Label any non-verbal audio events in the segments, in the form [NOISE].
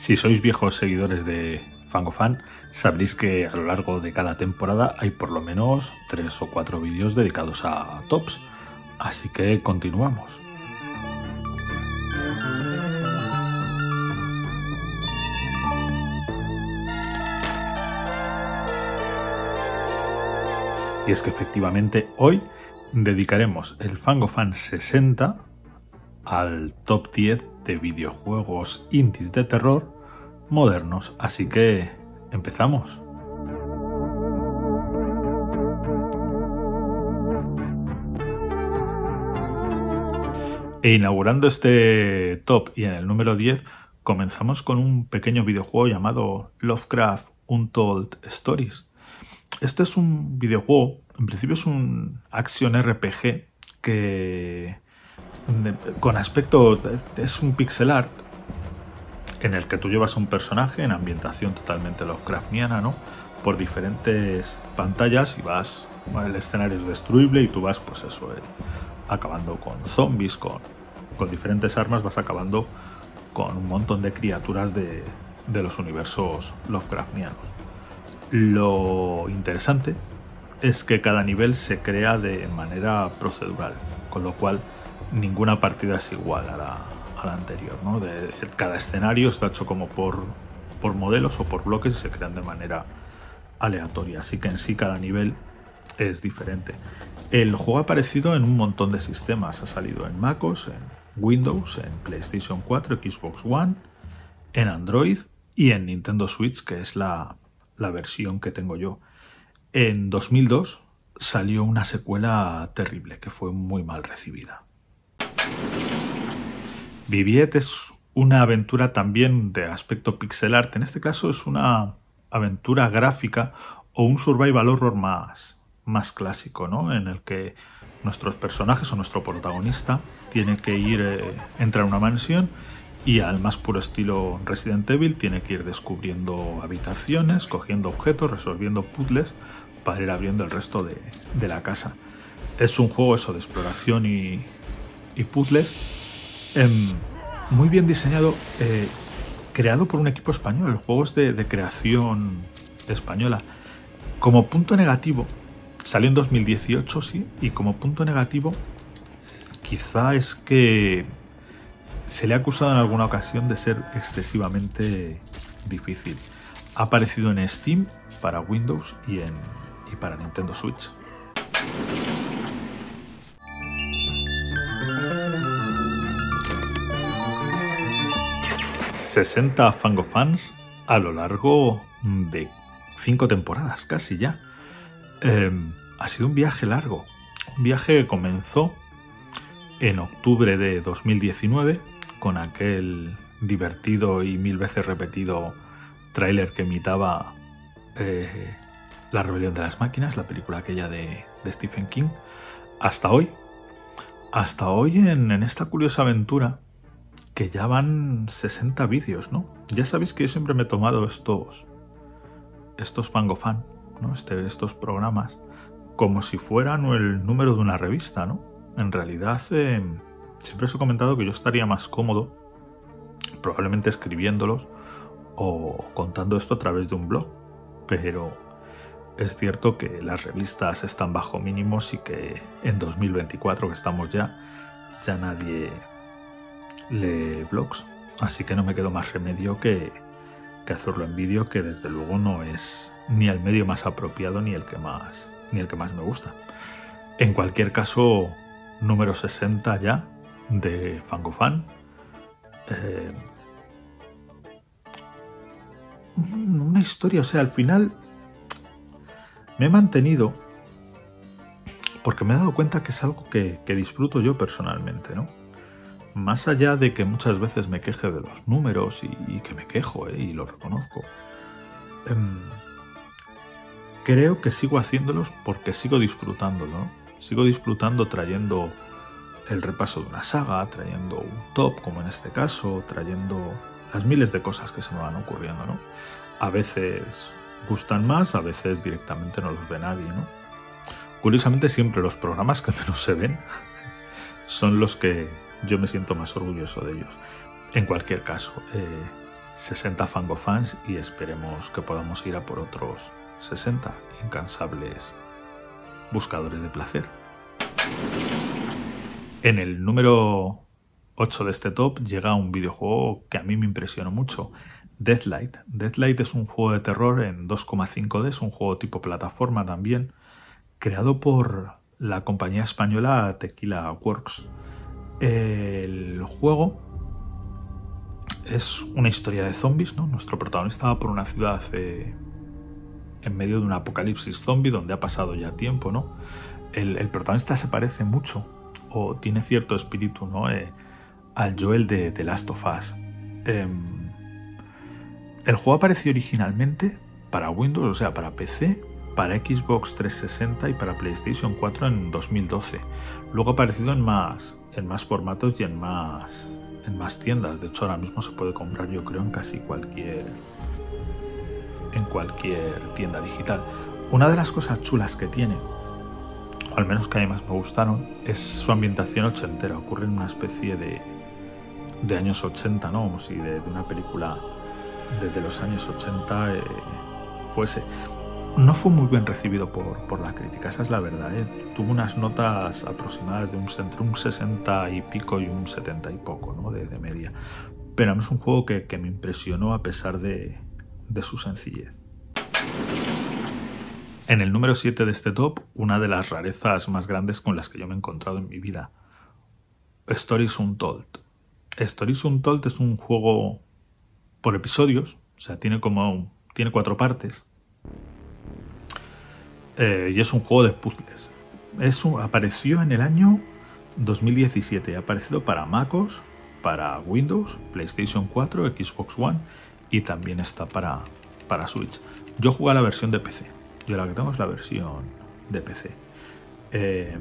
Si sois viejos seguidores de Fangofan, sabréis que a lo largo de cada temporada hay por lo menos tres o cuatro vídeos dedicados a tops. Así que continuamos. Y es que efectivamente hoy dedicaremos el Fangofan 60 al top 10 de videojuegos indies de terror modernos. Así que empezamos. E inaugurando este top y en el número 10 comenzamos con un pequeño videojuego llamado Lovecraft Untold Stories. Este es un videojuego, en principio es un action RPG que con aspecto es un pixel art en el que tú llevas un personaje en ambientación totalmente Lovecraftiana, ¿no? Por diferentes pantallas y vas, el escenario es destruible y tú vas, pues eso, eh, acabando con zombies, con, con diferentes armas, vas acabando con un montón de criaturas de, de los universos Lovecraftianos. Lo interesante es que cada nivel se crea de manera procedural, con lo cual ninguna partida es igual a la, anterior. ¿no? Cada escenario está hecho como por, por modelos o por bloques y se crean de manera aleatoria, así que en sí cada nivel es diferente. El juego ha aparecido en un montón de sistemas, ha salido en MacOS, en Windows, en PlayStation 4, Xbox One, en Android y en Nintendo Switch, que es la, la versión que tengo yo. En 2002 salió una secuela terrible que fue muy mal recibida. Viviet es una aventura también de aspecto pixel art. En este caso es una aventura gráfica o un survival horror más, más clásico, ¿no? En el que nuestros personajes o nuestro protagonista tiene que ir, eh, entrar a una mansión y al más puro estilo Resident Evil tiene que ir descubriendo habitaciones, cogiendo objetos, resolviendo puzzles para ir abriendo el resto de, de la casa. Es un juego eso de exploración y, y puzzles em, muy bien diseñado, eh, creado por un equipo español. Juegos de, de creación española. Como punto negativo, salió en 2018, sí, y como punto negativo, quizá es que se le ha acusado en alguna ocasión de ser excesivamente difícil. Ha aparecido en Steam para Windows y, en, y para Nintendo Switch. 60 fangofans a lo largo de cinco temporadas, casi ya. Em, ha sido un viaje largo. Un viaje que comenzó en octubre de 2019 con aquel divertido y mil veces repetido tráiler que imitaba eh, La rebelión de las máquinas, la película aquella de, Stephen King, hasta hoy. Hasta hoy en esta curiosa aventura que ya van 60 vídeos, ¿no? Ya sabéis que yo siempre me he tomado estos, estos Pangofan, ¿no? Este, estos programas, como si fueran el número de una revista, ¿no? En realidad, eh, siempre os he comentado que yo estaría más cómodo, probablemente escribiéndolos o contando esto a través de un blog, pero es cierto que las revistas están bajo mínimos y que en 2024 que estamos ya, ya nadie lee blogs. Así que no me quedo más remedio que, que hacerlo en vídeo, que desde luego no es ni el medio más apropiado ni el que más, ni el que más me gusta. En cualquier caso, número 60 ya de Fangofan. Eh, una historia, o sea, al final me he mantenido porque me he dado cuenta que es algo que, que disfruto yo personalmente, ¿no? Más allá de que muchas veces me queje de los números y, que me quejo eh, y lo reconozco, em, creo que sigo haciéndolos porque sigo disfrutándolo. Sigo disfrutando trayendo el repaso de una saga, trayendo un top, como en este caso, trayendo las miles de cosas que se me van ocurriendo, ¿no? A veces gustan más, a veces directamente no los ve nadie, ¿no? Curiosamente siempre los programas que menos se ven [LAUGHS] son los que yo me siento más orgulloso de ellos. En cualquier caso, eh, 60 Fango fans y esperemos que podamos ir a por otros 60 incansables buscadores de placer. En el número 8 de este top llega un videojuego que a mí me impresionó mucho, Deathlight. Deathlight es un juego de terror en 2,5D, es un juego tipo plataforma también, creado por la compañía española Tequila Works. El juego es una historia de zombies, ¿no? Nuestro protagonista va por una ciudad eh, en medio de un apocalipsis zombie donde ha pasado ya tiempo, ¿no? El, protagonista se parece mucho o tiene cierto espíritu, ¿no? Eh, al Joel de The Last of Us. Em, el juego apareció originalmente para Windows, o sea, para PC, para Xbox 360 y para PlayStation 4 en 2012. Luego ha aparecido en más, en más formatos y en más, en más tiendas. De hecho, ahora mismo se puede comprar, yo creo, en casi cualquier en cualquier tienda digital. Una de las cosas chulas que tiene, o al menos que a mí más me gustaron, es su ambientación ochentera. Ocurre en una especie de, de años 80, ¿no? Como si de, una película desde los años 80 eh, fuese. No fue muy bien recibido por, por la crítica, esa es la verdad. ¿eh? Tuvo unas notas aproximadas de un, entre un 60 y pico y un 70 y poco ¿no? de, de media. Pero es un juego que, que me impresionó a pesar de, de su sencillez. En el número 7 de este top, una de las rarezas más grandes con las que yo me he encontrado en mi vida. Stories Untold. Stories Untold es un juego por episodios, o sea, tiene como tiene cuatro partes. Eh, y es un juego de puzzles. Es apareció en el año 2017. Ha aparecido para MacOS, para Windows, PlayStation 4, Xbox One y también está para, para Switch. Yo jugué la versión de PC. Yo la que tengo es la versión de PC. Em,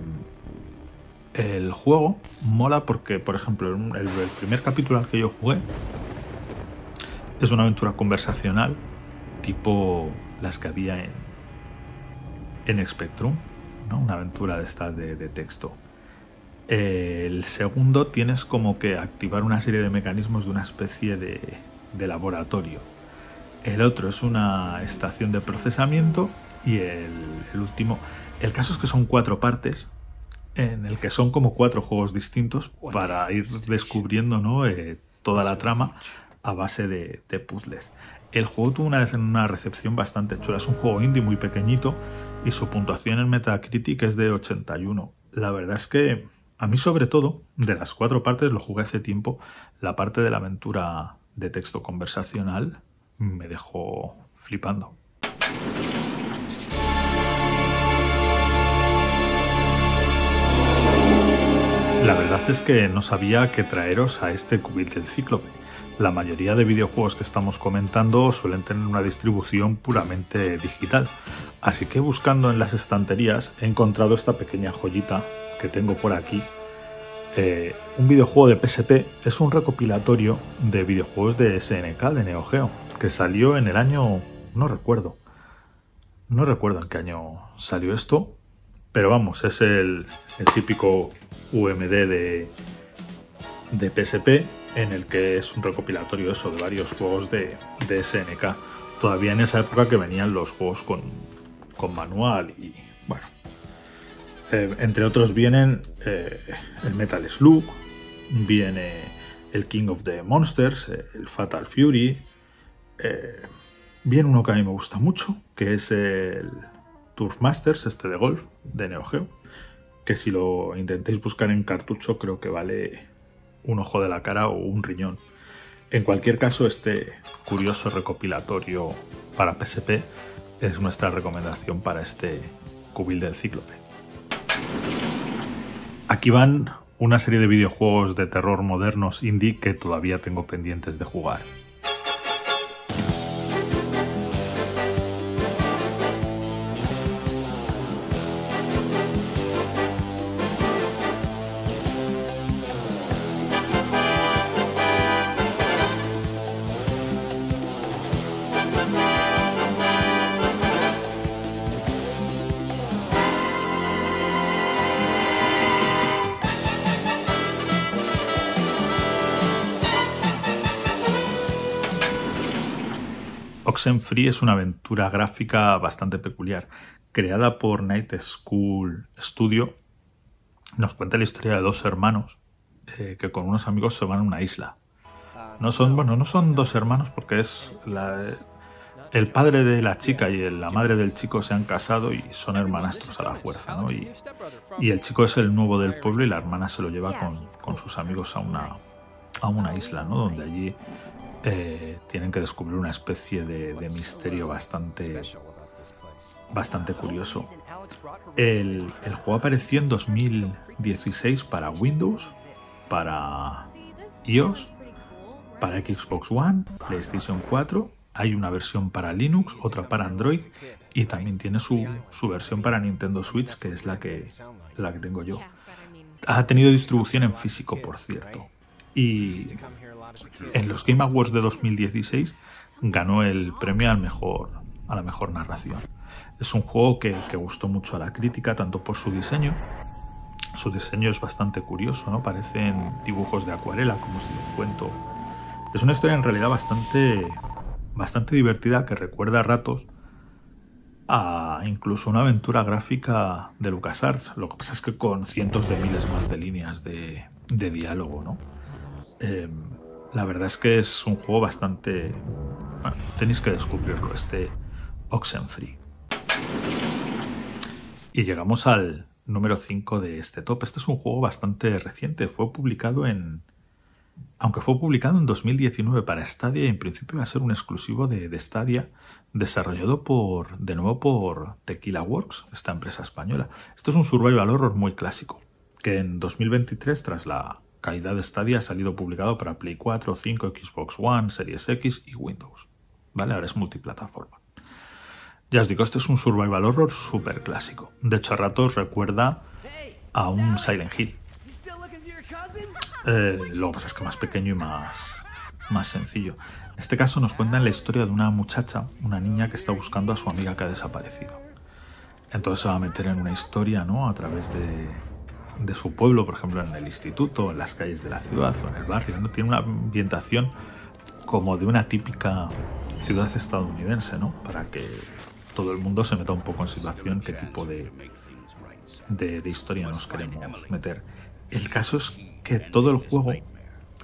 el juego mola porque, por ejemplo, el, primer capítulo al que yo jugué es una aventura conversacional tipo las que había en, en Spectrum, ¿no? una aventura de estas de, de texto. El segundo tienes como que activar una serie de mecanismos de una especie de, de laboratorio. El otro es una estación de procesamiento y el, último, el caso es que son cuatro partes en el que son como cuatro juegos distintos para ir descubriendo ¿no? Eh, toda la trama a base de, puzzles. El juego tuvo una, una recepción bastante chula. Es un juego indie muy pequeñito y su puntuación en Metacritic es de 81. La verdad es que a mí sobre todo, de las cuatro partes, lo jugué hace tiempo, la parte de la aventura de texto conversacional me dejó flipando. La verdad es que no sabía qué traeros a este cubil del cíclope. La mayoría de videojuegos que estamos comentando suelen tener una distribución puramente digital, así que buscando en las estanterías he encontrado esta pequeña joyita que tengo por aquí eh, un videojuego de PSP es un recopilatorio de videojuegos de SNK, de Neo Geo, que salió en el año... no recuerdo. No recuerdo en qué año salió esto, pero vamos, es el, típico UMD de, de PSP en el que es un recopilatorio eso de varios juegos de, SNK. Todavía en esa época que venían los juegos con, con manual y bueno, eh, entre otros vienen eh, el Metal Slug, viene el King of the Monsters, eh, el Fatal Fury, viene uno que a mí me gusta mucho, que es el Turf Masters, este de golf, de Neo Geo, que si lo intentéis buscar en cartucho creo que vale un ojo de la cara o un riñón. En cualquier caso, este curioso recopilatorio para PSP es nuestra recomendación para este cubil del cíclope. Aquí van una serie de videojuegos de terror modernos indie que todavía tengo pendientes de jugar. Oxenfree es una aventura gráfica bastante peculiar, creada por Night School Studio. Nos cuenta la historia de dos hermanos eh, que con unos amigos se van a una isla. No son, bueno, no son dos hermanos porque es el padre de la chica y la madre del chico se han casado y son hermanastros a la fuerza, ¿no? Y, el chico es el nuevo del pueblo y la hermana se lo lleva con, sus amigos a una, a una isla, ¿no? Donde allí eh, tienen que descubrir una especie de, misterio bastante, bastante curioso. El, juego apareció en 2016 para Windows, para iOS, para Xbox One, PlayStation 4 hay una versión para Linux, otra para Android y también tiene su, versión para Nintendo Switch, que es la que, la que tengo yo. Ha tenido distribución en físico, por cierto. Y en los Game Awards de 2016 ganó el premio al mejor, a la mejor narración. Es un juego que, gustó mucho a la crítica, tanto por su diseño, su diseño es bastante curioso, ¿no? Parecen dibujos de acuarela, como si les cuento. Es una historia en realidad bastante bastante divertida que recuerda a ratos a incluso una aventura gráfica de LucasArts. Lo que pasa es que con cientos de miles más de líneas de, diálogo, ¿no? Em, la verdad es que es un juego bastante... Bueno, tenéis que descubrirlo, este Oxenfree. Y llegamos al número 5 de este top. Este es un juego bastante reciente. Fue publicado en, aunque fue publicado en 2019 para Stadia y en principio va a ser un exclusivo de, Stadia desarrollado por, de nuevo por Tequila Works, esta empresa española. Esto es un survival horror muy clásico, que en 2023, tras la calidad de Stadia, ha salido publicado para Play 4, 5, Xbox One, Series X y Windows. ¿Vale? Ahora es multiplataforma. Ya os digo, este es un survival horror súper clásico. De hecho, a ratos recuerda a un Silent Hill. Eh, lo que pasa es que más pequeño y más, más sencillo. En este caso nos cuentan la historia de una muchacha, una niña que está buscando a su amiga que ha desaparecido. Entonces se va a meter en una historia, ¿no? A través de, de su pueblo, por ejemplo, en el instituto, en las calles de la ciudad o en el barrio. ¿no? Tiene una ambientación como de una típica ciudad estadounidense, ¿no? Para que todo el mundo se meta un poco en situación qué tipo de, de, de historia nos queremos meter. El caso es que todo el juego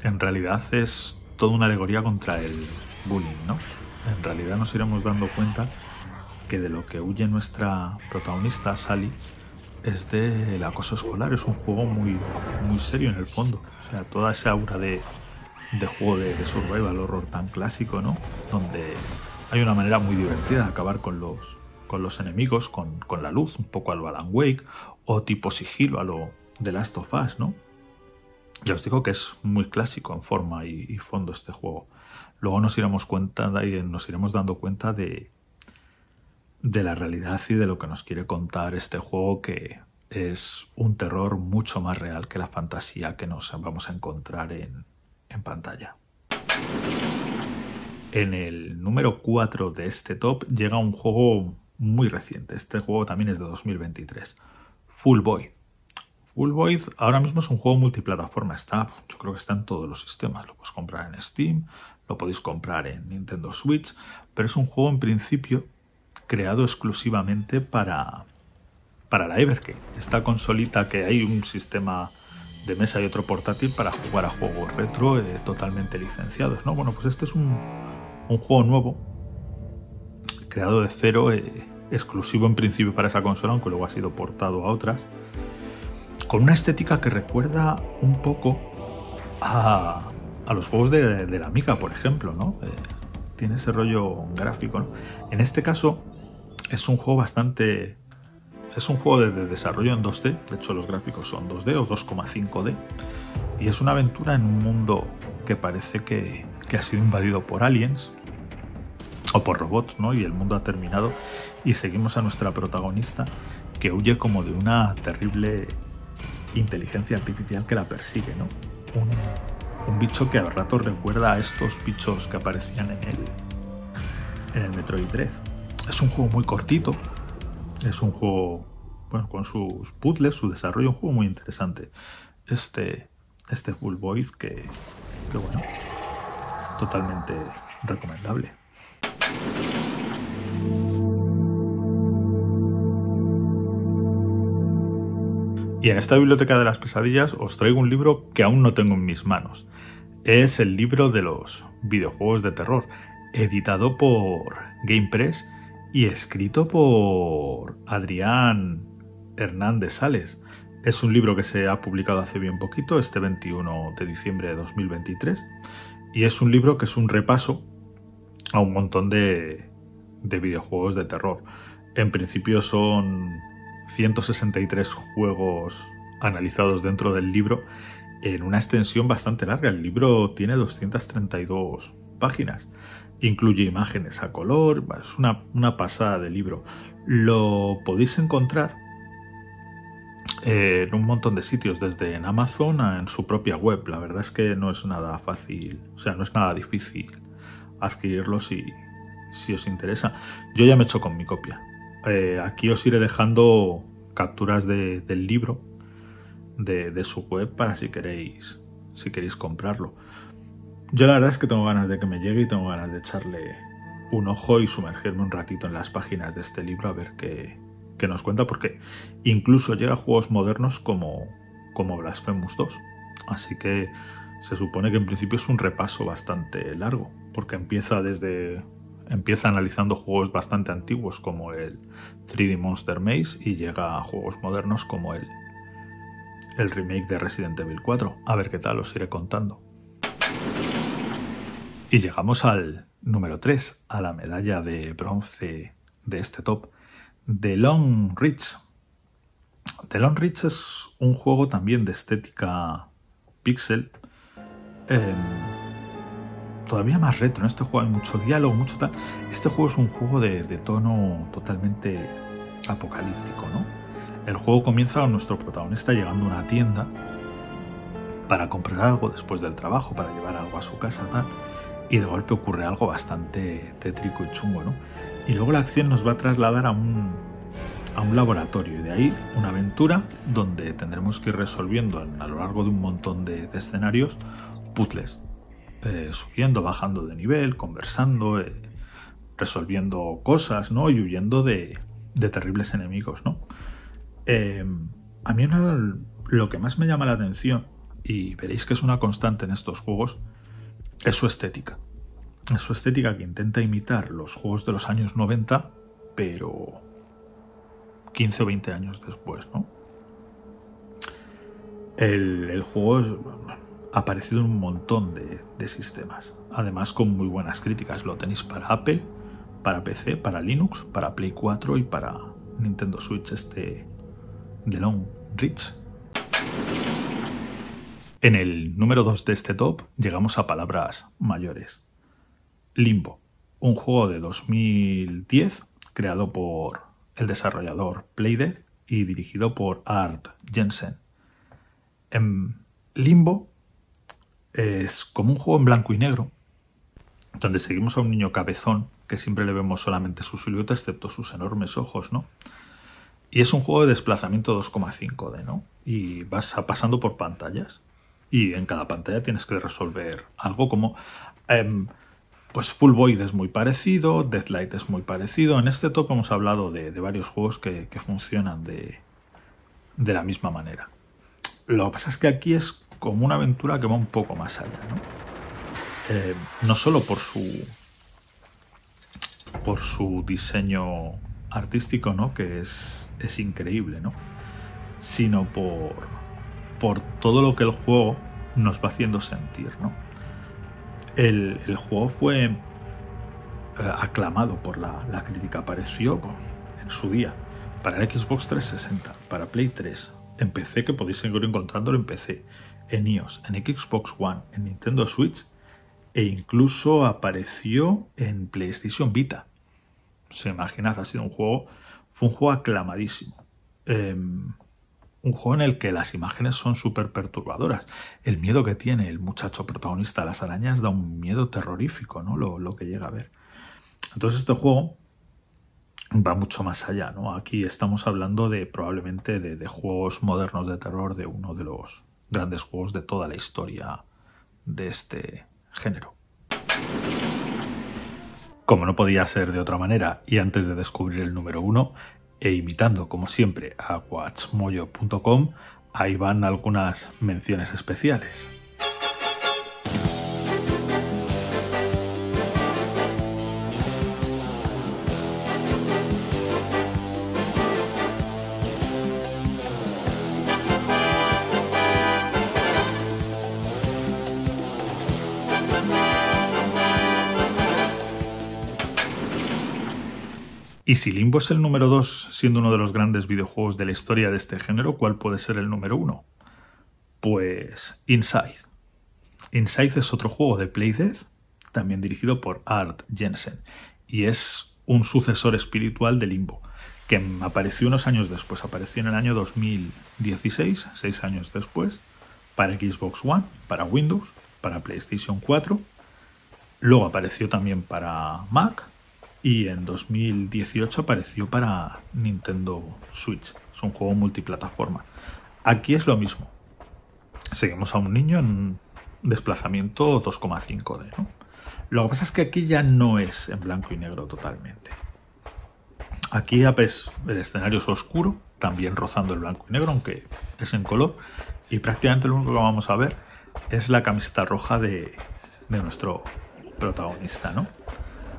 en realidad es toda una alegoría contra el bullying, ¿no? En realidad nos iremos dando cuenta que de lo que huye nuestra protagonista, Sally, es del acoso escolar. Es un juego muy, muy serio en el fondo. O sea, toda esa aura de, de juego de, de, survival horror tan clásico, ¿no? Donde hay una manera muy divertida de acabar con los, con los enemigos, con, con la luz, un poco al Balan Wake, o tipo sigilo a lo The Last of Us, ¿no? Ya os digo que es muy clásico en forma y, fondo este juego. Luego nos iremos cuenta nos iremos dando cuenta de, de la realidad y de lo que nos quiere contar este juego que es un terror mucho más real que la fantasía que nos vamos a encontrar en, en pantalla. En el número 4 de este top llega un juego muy reciente. Este juego también es de 2023. Full Boy. Full Void ahora mismo es un juego multiplataforma, está, yo creo que está en todos los sistemas, lo puedes comprar en Steam, lo podéis comprar en Nintendo Switch, pero es un juego en principio creado exclusivamente para, para la Evercade, esta consolita que hay un sistema de mesa y otro portátil para jugar a juegos retro eh, totalmente licenciados, ¿no? Bueno, pues este es un, juego nuevo, creado de cero, eh, exclusivo en principio para esa consola, aunque luego ha sido portado a otras con una estética que recuerda un poco a, los juegos de, la Amiga, por ejemplo, ¿no? Eh, tiene ese rollo gráfico, En este caso es un juego bastante... Es un juego de, desarrollo en 2D, de hecho los gráficos son 2D o 2,5D, y es una aventura en un mundo que parece que, que ha sido invadido por aliens, o por robots, ¿no? Y el mundo ha terminado y seguimos a nuestra protagonista que huye como de una terrible inteligencia artificial que la persigue, ¿no? Un, bicho que a rato recuerda a estos bichos que aparecían en el, en el Metroid Dread. Es un juego muy cortito, es un juego bueno, con sus puzzles, su desarrollo, un juego muy interesante. Este, este Bull Boys que, que bueno, totalmente recomendable. Y en esta biblioteca de las pesadillas os traigo un libro que aún no tengo en mis manos. Es el libro de los videojuegos de terror, editado por Game Press y escrito por Adrián Hernández Sales. Es un libro que se ha publicado hace bien poquito, este 21 de diciembre de 2023, y es un libro que es un repaso a un montón de, de videojuegos de terror. En principio son 163 juegos analizados dentro del libro en una extensión bastante larga. El libro tiene 232 páginas. Incluye imágenes a color, es una, una pasada de libro. Lo podéis encontrar en un montón de sitios, desde en Amazon a en su propia web. La verdad es que no es nada fácil, o sea, no es nada difícil adquirirlo si, si os interesa. Yo ya me he hecho con mi copia. Eh, aquí os iré dejando capturas del libro de, su web para si queréis si queréis comprarlo. Yo la verdad es que tengo ganas de que me llegue y tengo ganas de echarle un ojo y sumergirme un ratito en las páginas de este libro a ver qué, nos cuenta, porque incluso llega a juegos modernos como, como Blasphemous 2. Así que se supone que en principio es un repaso bastante largo, porque empieza desde empieza analizando juegos bastante antiguos como el 3D Monster Maze y llega a juegos modernos como el, el remake de Resident Evil 4. A ver qué tal, os iré contando. Y llegamos al número 3, a la medalla de bronce de este top, The Long Reach. The Long Reach es un juego también de estética pixel. Em, todavía más retro. En este juego hay mucho diálogo, mucho tal. Este juego es un juego de, tono totalmente apocalíptico, ¿no? El juego comienza con nuestro protagonista llegando a una tienda para comprar algo después del trabajo, para llevar algo a su casa, tal. Y de golpe ocurre algo bastante tétrico y chungo, ¿no? Y luego la acción nos va a trasladar a un, a un laboratorio y de ahí una aventura donde tendremos que ir resolviendo a lo largo de un montón de, de escenarios puzzles eh, subiendo, bajando de nivel, conversando, eh, resolviendo cosas, ¿no? Y huyendo de, terribles enemigos, ¿no? Em, a mí lo que más me llama la atención, y veréis que es una constante en estos juegos, es su estética. Es su estética que intenta imitar los juegos de los años 90, pero 15 o 20 años después, ¿no? El, el juego ha aparecido en un montón de, sistemas. Además con muy buenas críticas. Lo tenéis para Apple, para PC, para Linux, para Play 4 y para Nintendo Switch este de Long Reach. En el número 2 de este top llegamos a palabras mayores. Limbo, un juego de 2010 creado por el desarrollador Playdead y dirigido por Art Jensen. En Limbo es como un juego en blanco y negro, donde seguimos a un niño cabezón, que siempre le vemos solamente su silueta, excepto sus enormes ojos, ¿no? Y es un juego de desplazamiento 2,5D, ¿no? Y vas pasando por pantallas. Y en cada pantalla tienes que resolver algo como... Em, pues Full Void es muy parecido, Deathlight es muy parecido. En este top hemos hablado de, varios juegos que, funcionan de, de la misma manera. Lo que pasa es que aquí es como una aventura que va un poco más allá, ¿no? Eh, no solo por su por su diseño artístico, ¿no? Que es, es increíble, ¿no? Sino por, por todo lo que el juego nos va haciendo sentir, ¿no? El, juego fue eh, aclamado por la, crítica, apareció en su día para el Xbox 360, para Play 3, en PC, que podéis seguir encontrándolo en PC, en iOS, en Xbox One, en Nintendo Switch e incluso apareció en PlayStation Vita. Se imaginad, ha sido un juego, fue un juego aclamadísimo. Em, un juego en el que las imágenes son súper perturbadoras. El miedo que tiene el muchacho protagonista a las arañas da un miedo terrorífico, ¿no? Lo, que llega a ver. Entonces este juego va mucho más allá, ¿no? Aquí estamos hablando de probablemente de juegos modernos de terror de uno de los grandes juegos de toda la historia de este género. Como no podía ser de otra manera, y antes de descubrir el número uno, e imitando como siempre a watchmoyo.com, ahí van algunas menciones especiales. Y si Limbo es el número 2, siendo uno de los grandes videojuegos de la historia de este género, ¿cuál puede ser el número 1? Pues Inside. Inside es otro juego de Playdead, también dirigido por Art Jensen, y es un sucesor espiritual de Limbo, que apareció unos años después, apareció en el año 2016, seis años después, para Xbox One, para Windows, para PlayStation 4, luego apareció también para Mac, y en 2018 apareció para Nintendo Switch. Es un juego multiplataforma. Aquí es lo mismo. Seguimos a un niño en desplazamiento 2,5D. Lo que pasa es que aquí ya no es en blanco y negro totalmente. Aquí el escenario es oscuro, también rozando el blanco y negro, aunque es en color. Y prácticamente lo único que vamos a ver es la camiseta roja de, de nuestro protagonista, ¿no?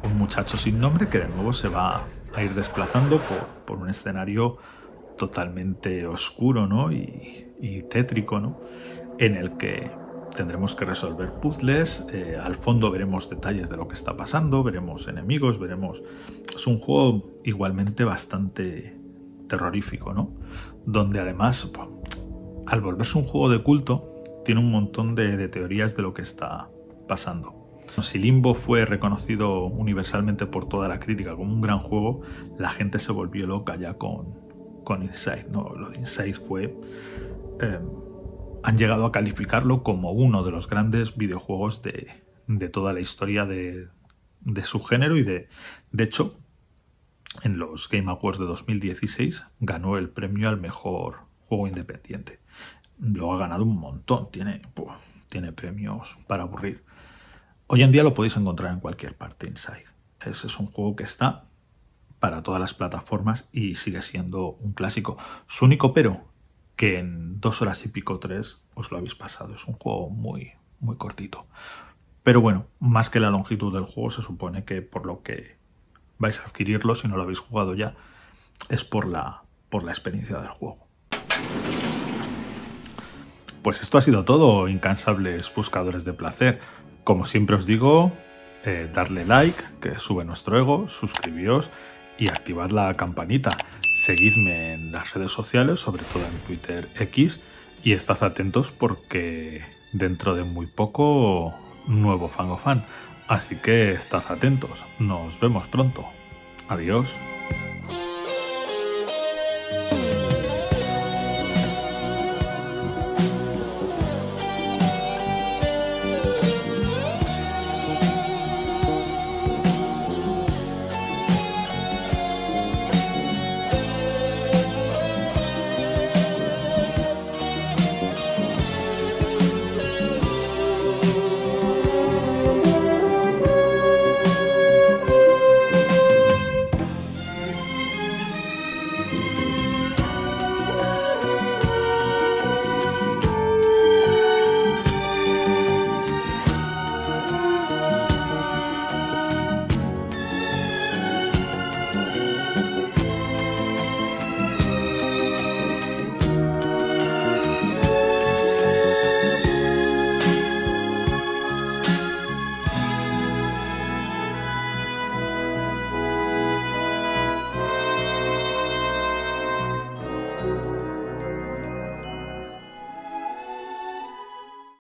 Un muchacho sin nombre que de nuevo se va a ir desplazando por, un escenario totalmente oscuro ¿no? y, tétrico, ¿no? en el que tendremos que resolver puzzles, eh, al fondo veremos detalles de lo que está pasando, veremos enemigos, veremos... Es un juego igualmente bastante terrorífico, ¿no? Donde además, al volverse un juego de culto, tiene un montón de teorías de lo que está pasando. Si Limbo fue reconocido universalmente por toda la crítica como un gran juego, la gente se volvió loca ya con, con Inside. ¿no? Lo de Inside fue... Eh, han llegado a calificarlo como uno de los grandes videojuegos de, de toda la historia de, de, su género y de... De hecho, en los Game Awards de 2016 ganó el premio al mejor juego independiente. Lo ha ganado un montón, tiene, tiene premios para aburrir. Hoy en día lo podéis encontrar en cualquier parte Inside. Ese es un juego que está para todas las plataformas y sigue siendo un clásico. Su único pero, que en dos horas y pico tres os lo habéis pasado. Es un juego muy, muy cortito. Pero bueno, más que la longitud del juego, se supone que por lo que vais a adquirirlo, si no lo habéis jugado ya, es por la, por la experiencia del juego. Pues esto ha sido todo, incansables buscadores de placer. Como siempre os digo, eh, darle like, que sube nuestro ego, suscribíos y activad la campanita. Seguidme en las redes sociales, sobre todo en Twitter X, y estad atentos porque dentro de muy poco nuevo Fangofan. Así que estad atentos. Nos vemos pronto. Adiós.